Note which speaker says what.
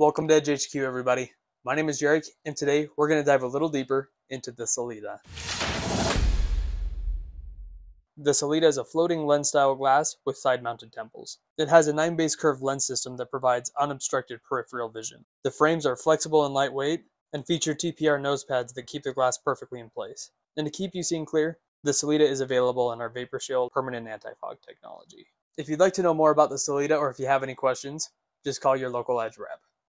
Speaker 1: Welcome to Edge HQ, everybody. My name is Jarek, and today we're going to dive a little deeper into the Salita. The Salita is a floating lens style glass with side mounted temples. It has a 9 base curved lens system that provides unobstructed peripheral vision. The frames are flexible and lightweight and feature TPR nose pads that keep the glass perfectly in place. And to keep you seeing clear, the Salita is available in our Vapor Shield permanent anti-fog technology. If you'd like to know more about the Salita or if you have any questions, just call your local Edge rep.